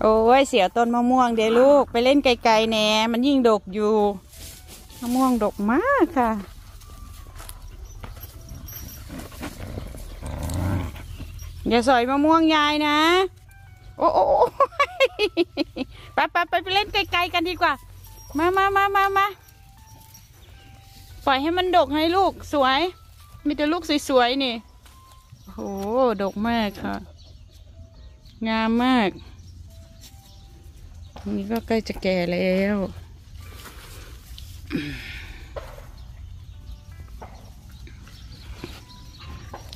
โอ้ยเสียต้นมะม่วงเดี๋ยวลูกไปเล่นไกลๆแหน่มันยิ่งดกอยู่มะม่วงดกมากค่ะ อย่าสอยมะม่วงยายนะโอ้โอ้โอ้ไปไปไปไปเล่นไกลๆกันดีกว่า มามามามามาปล่อยให้มันดกให้ลูกสวย มีแต่ลูกสวยๆนี่โอ้โหดกมากค่ะ งามมาก นี่ก็ใกล้จะแก่แล้ว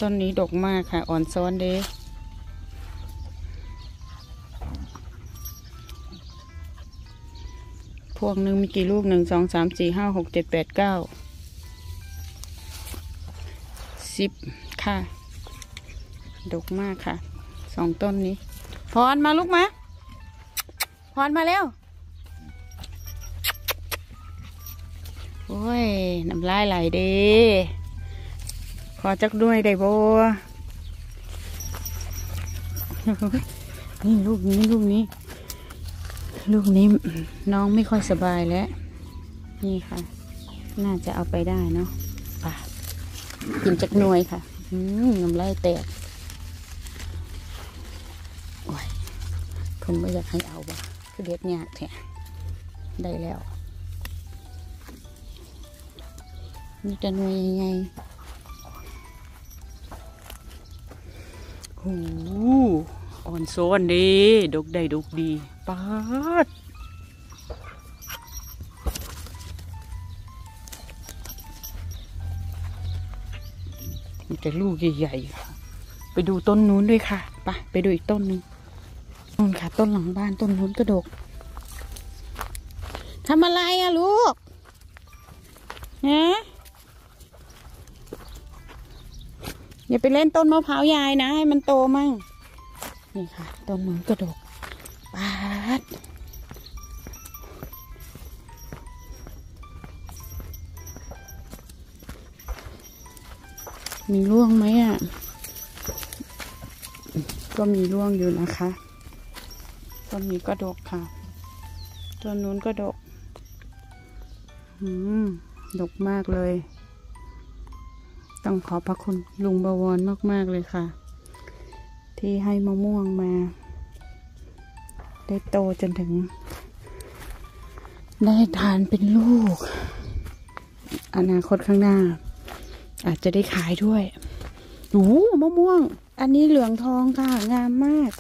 ต้นนี้ดกมากค่ะ อ่อนซ้อนเด้พวงหนึ่งมีกี่ลูกหนึ่งสองสามสี่ห้าหกเจ็ดแปดเก้าสิบค่ะ ดกมากค่ะ สองต้นนี้ พรมาลูกมา พรมาเร็วโอ้ย น้ำลายไหลเด้ขอจักด้วยได้บ่นี่ลูกนี้ลูกนี้ ลูกนี้น้องไม่ค่อยสบายแล้ว นี่ค่ะ น่าจะเอาไปได้เนาะป่ะกินจักหน่วยค่ะอืมน้ำลายแตกโอ้ยเพิ่นไม่อยากให้เอาบ่ คือเด็ดยากแท้ได้แล้วมีแต่หน่วยยังไงโอ้อ่อนโซนดีดกได้ดกดีปาดมีแต่ลูกใหญ่ๆค่ะไปดูต้นนู้นด้วยค่ะ ไปไปดูอีกต้นนึง ต้นหลังบ้านต้นนู้นก็ดกทำอะไรอะลูกฮะอย่าไปเล่นต้นมะพร้าวยายนะ ให้มันโตมั่งนี่ค่ะ ต้นมันกระดกปาดมีร่วงไหมอะ ก็มีร่วงอยู่นะคะ ต้นนี้ก็ดกค่ะ ต้นนู้นก็ดก อืม ดกมากเลย ต้องขอพระคุณลุงบวรมาก ๆ เลยค่ะ ที่ให้มะม่วงมา ได้โตจนถึง ได้ทานเป็นลูก อนาคตข้างหน้า อาจจะได้ขายด้วยโอ้มะม่วง อันนี้เหลืองทองค่ะ งามมาก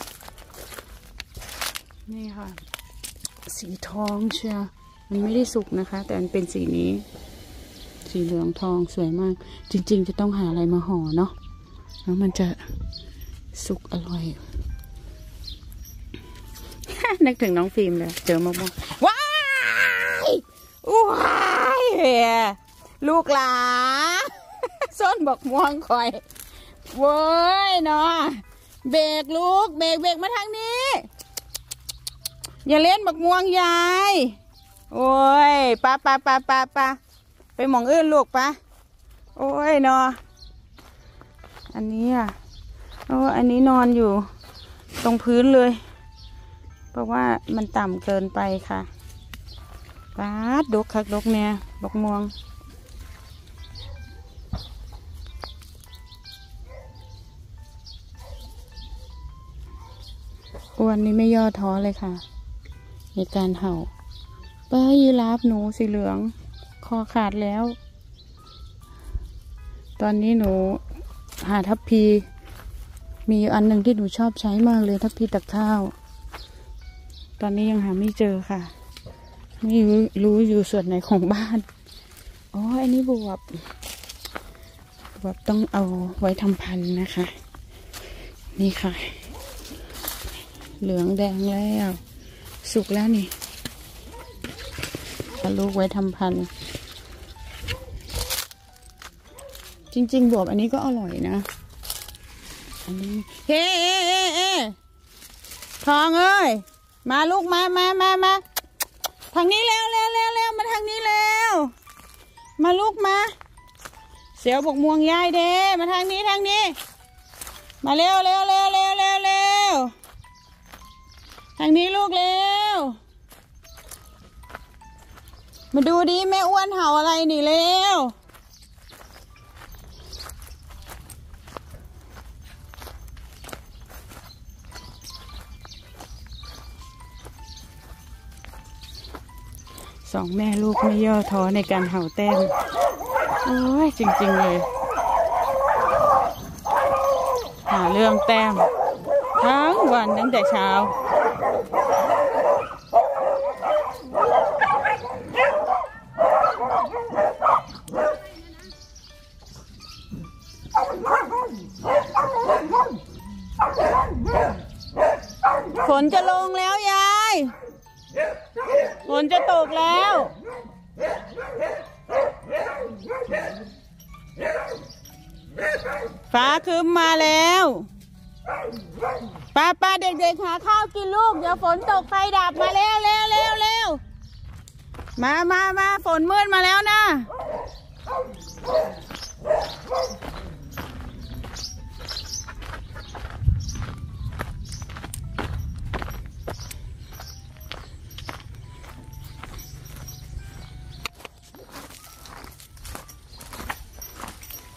นี่ค่ะ สีทองเชียวมันไม่ได้สุกนะคะ แต่มันเป็นสีนี้ สีเหลืองทองสวยมาก จริง ๆ จะต้องหาอะไรมาห่อเนาะแล้วมันจะสุกอร่อย นึกถึงน้องฟิล์มเลย เจอมะม่วงว้ายว้ายเฮียลูกหลาส้นบอกม่วงคอย เว้ยเนาะเบรกลูก เบรกเบรกมาทางนี้ อย่าเล่นบักม่วงยาย โอ้ยปะปะปะปะปะไปหมองอื่นลูกปะโอ้ยนออันนี้อะโอ้อันนี้นอนอยู่ ตรงพื้นเลย เพราะว่ามันต่ำเกินไปค่ะปาดดกคักดกเนี่ยบกม่วงอ้วนนี่ไม่ย่อท้อเลยค่ะ ในการเห่าป้ายีราฟหนูสีเหลือง คอขาดแล้ว ตอนนี้หนูหาทัพพี มีอันหนึ่งที่หนูชอบใช้มากเลยทัพพีตักข้าว ตอนนี้ยังหาไม่เจอค่ะ ไม่รู้รู้อยู่ส่วนไหนของบ้านอ๋ออันนี้บวบบวบต้องเอาไว้ทำพันธุ์นะคะ นี่ค่ะ เหลืองแดงแล้ว สุกแล้วนี่เอาลูกไว้ทำพันธุ์จริง ๆ บวบอันนี้ก็อร่อยนะ อันนี้เฮ้เฮ้เฮ้เฮ้ทองเอ้ย มาลูกมามามามาทางนี้เร็วเร็วเร็วเร็วมาทางนี้เร็วมาลูกมา เสียวบกม่วงยายเด้มาทางนี้ทางนี้ มาเร็วเร็วเร็วเร็วเร็วเร็วทางนี้ลูกเร็ว มาดูดิแม่อ้วนเห่าอะไรนี่เร็วสองแม่ลูกไม่ย่อท้อในการเห่าแต้มโอ้ยจริง ๆ เลย หาเรื่องแต้ม ทั้งวันตั้งแต่เช้า นจะลงแล้วยายฝนจะตกแล้ว ฟ้าคืมมาแล้วป้าป้าเด็กๆหาข้าวกินลูกเดี๋ยวฝนตกไฟดับมาเร็วเร็วเร็วเร็วมามามาฝนมืดมาแล้วนะ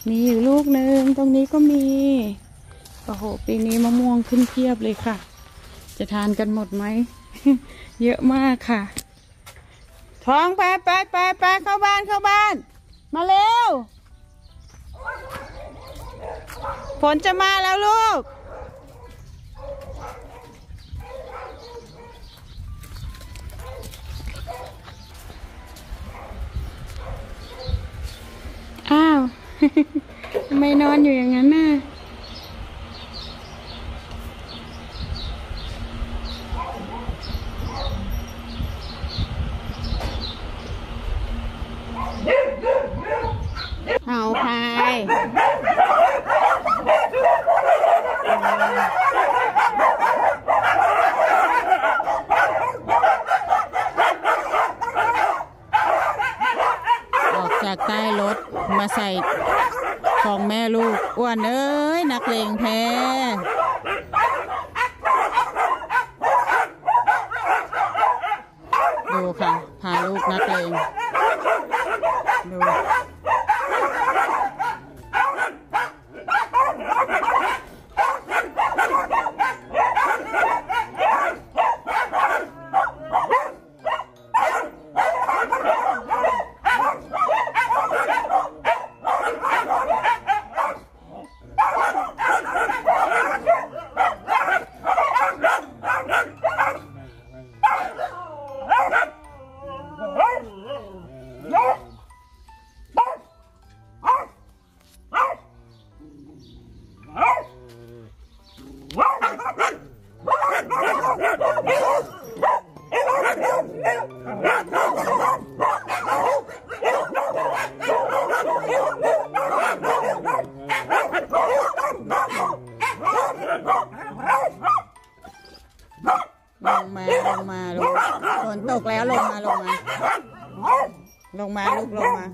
มีอยู่ลูกหนึ่งตรงนี้ก็มีโอ้โหปีนี้มะม่วงขึ้นเพียบเลยค่ะ จะทานกันหมดไหม เยอะมากค่ะ ท้องไปไปไปไปเข้าบ้านเข้าบ้าน มาเร็ว ฝนจะมาแล้วลูก อ้าว ทำไมนอนอยู่อย่างนั้นน่ะ เอาพายออก จากใต้รถมาใส่ของแม่ลูกอ้วนเอ้ยนักเลงแท้ดูค่ะ พาลูกนักเลงดู ตกแล้วลงมาลงมา ลงมาลูกลงมา